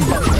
Boom!